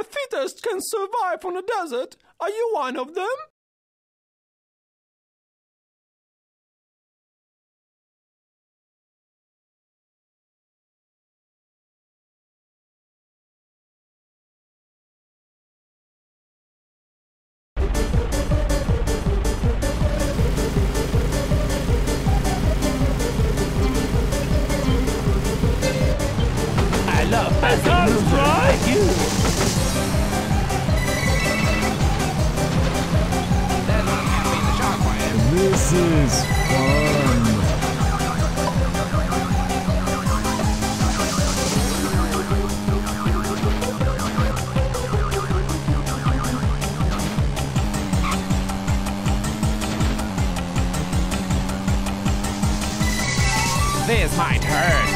The fittest can survive on a desert. Are you one of them? There's my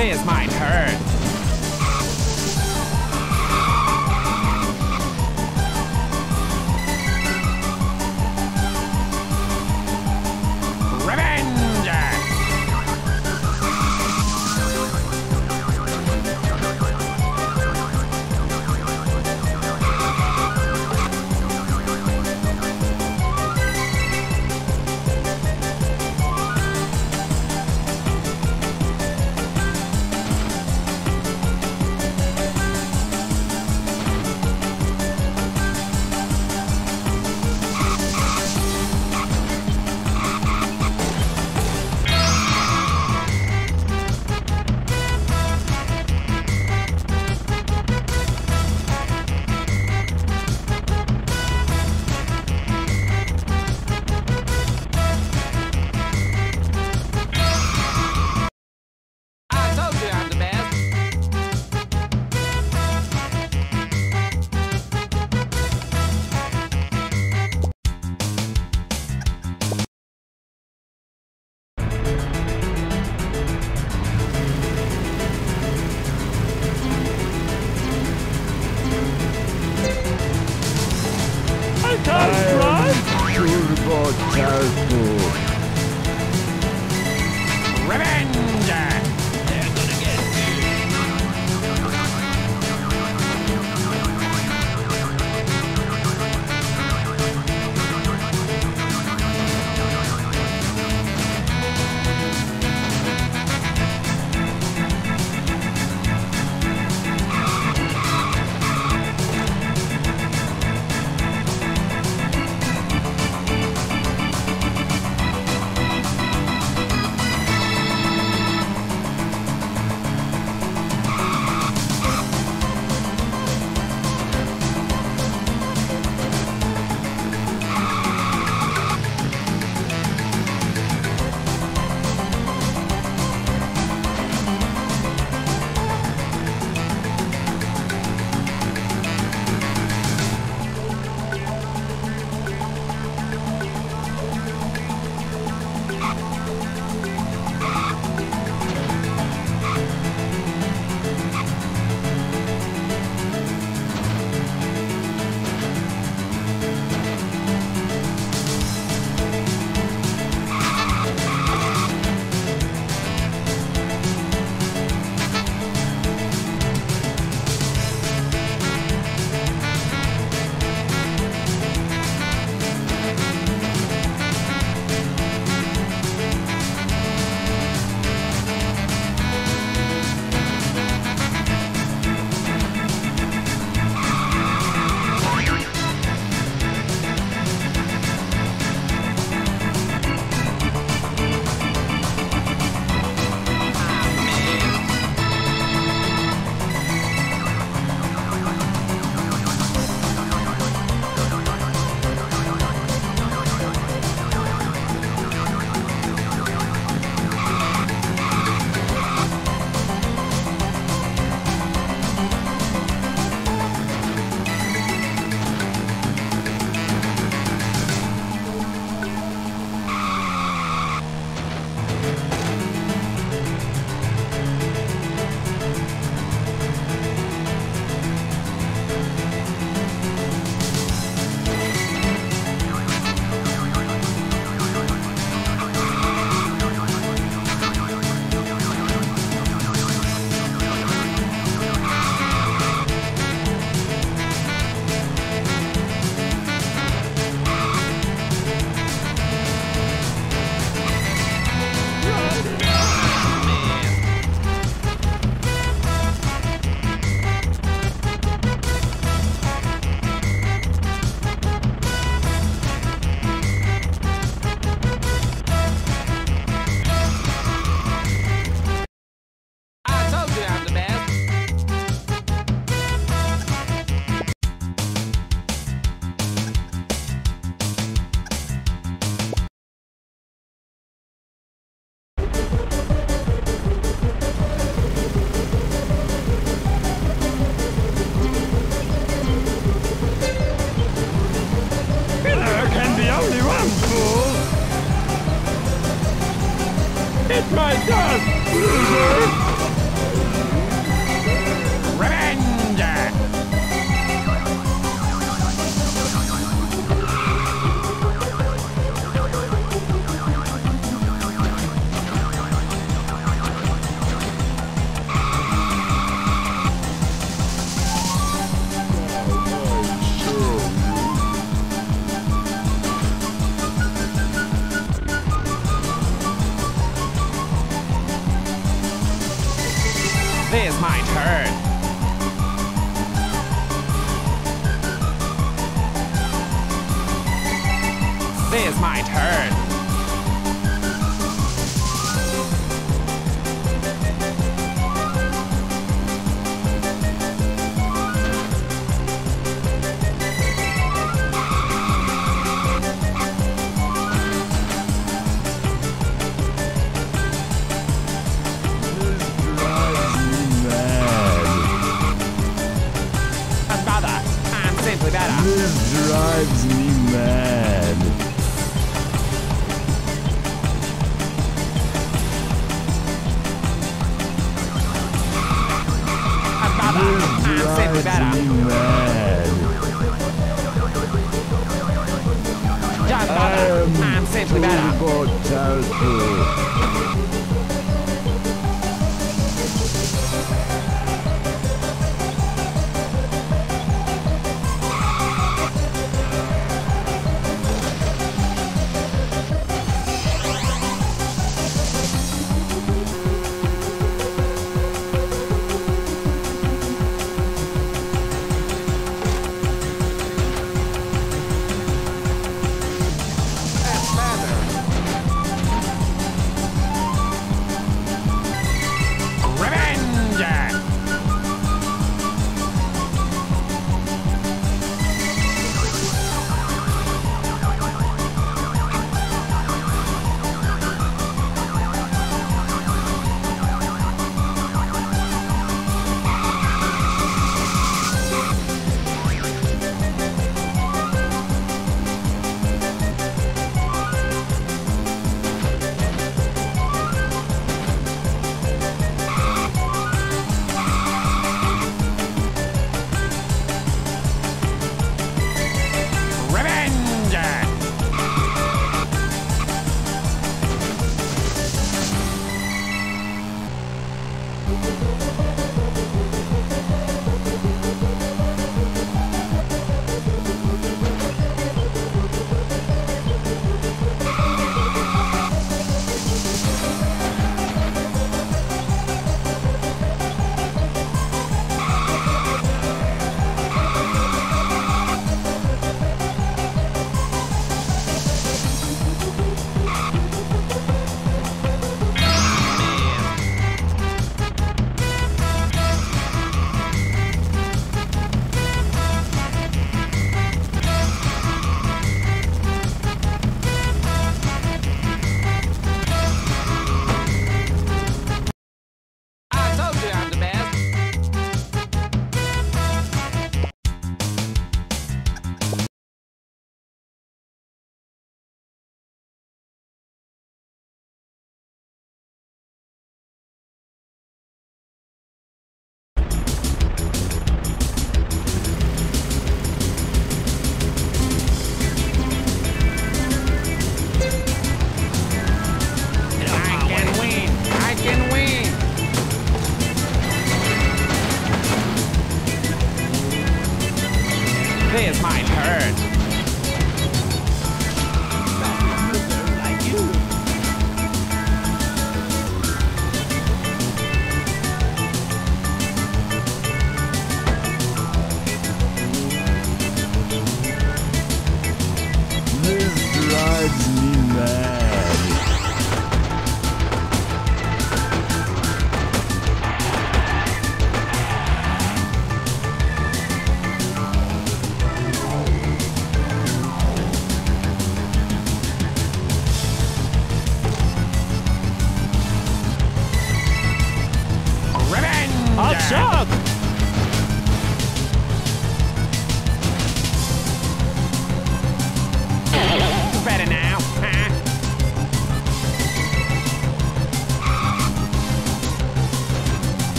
There's my turn.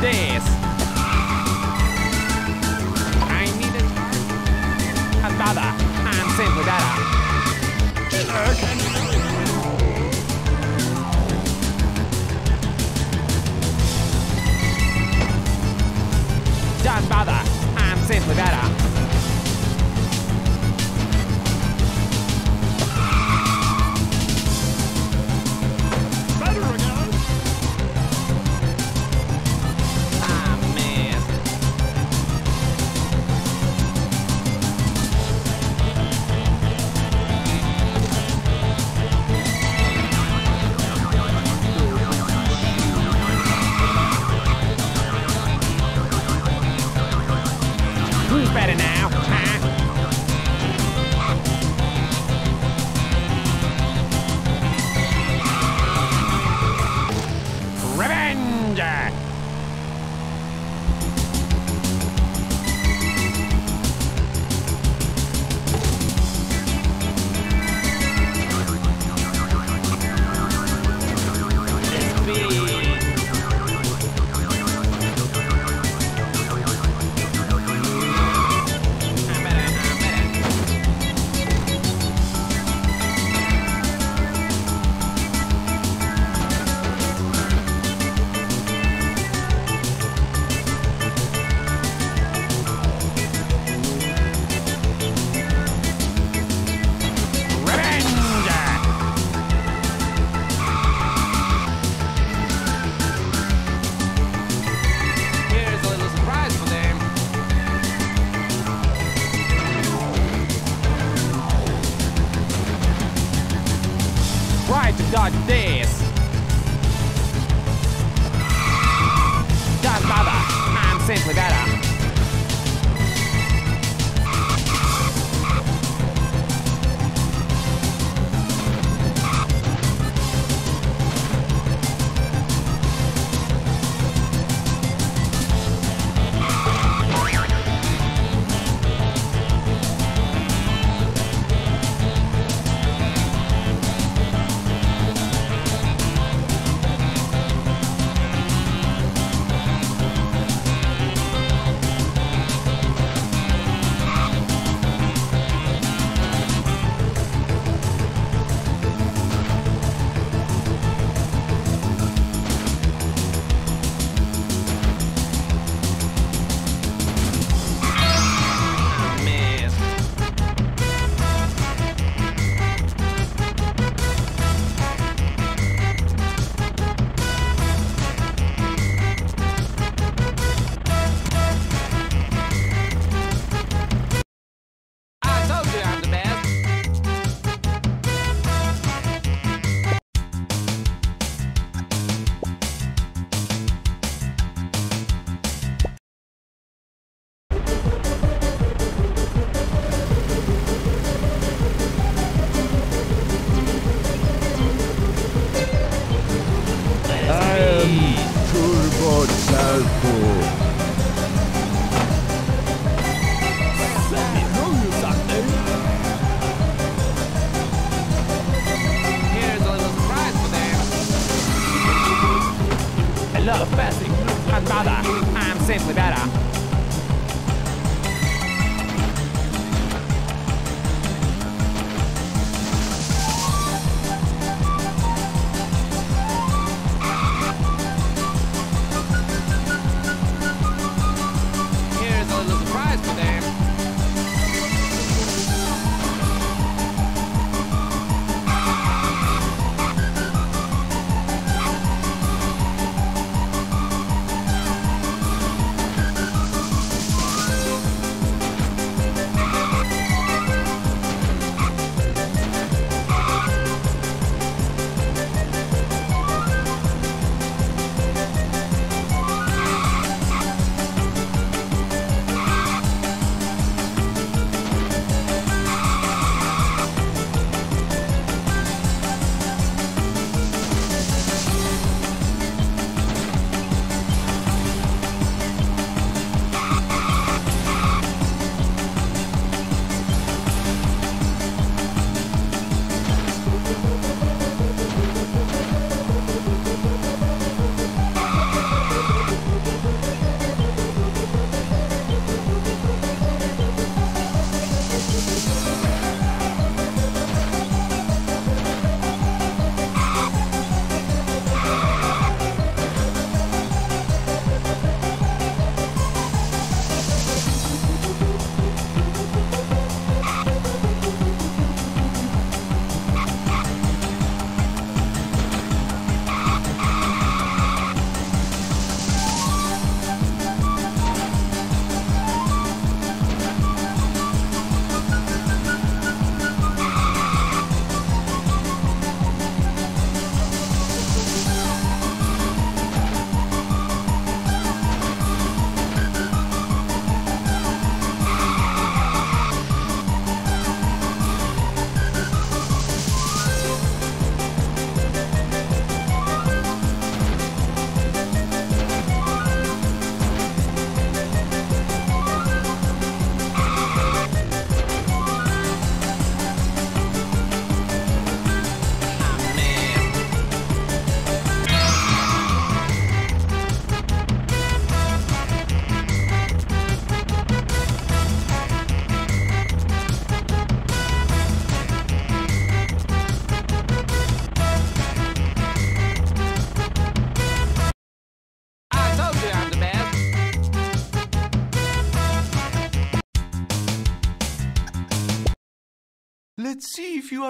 This.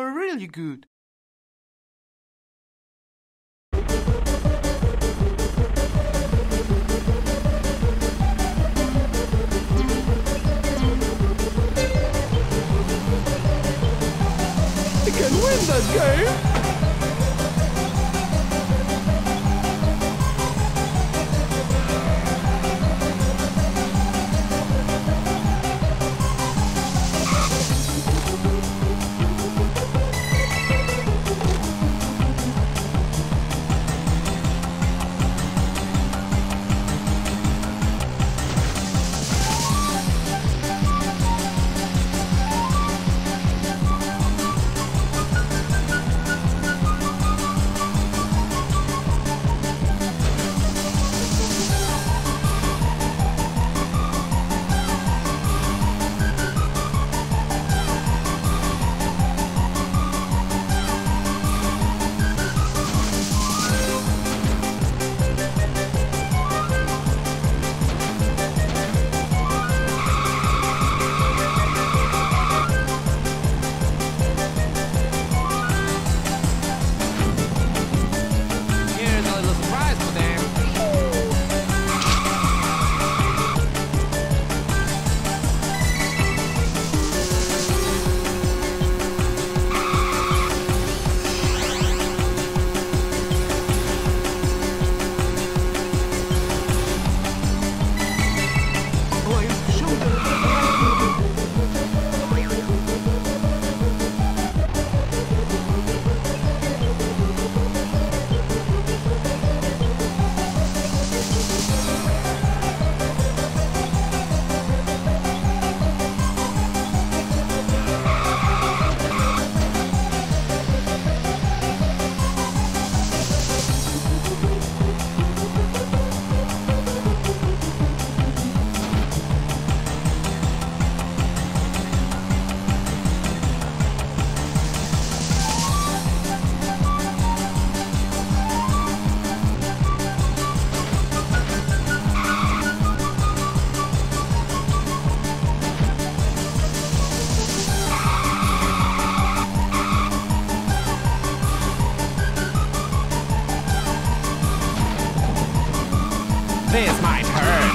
Are really good. I can win that game! This might hurt.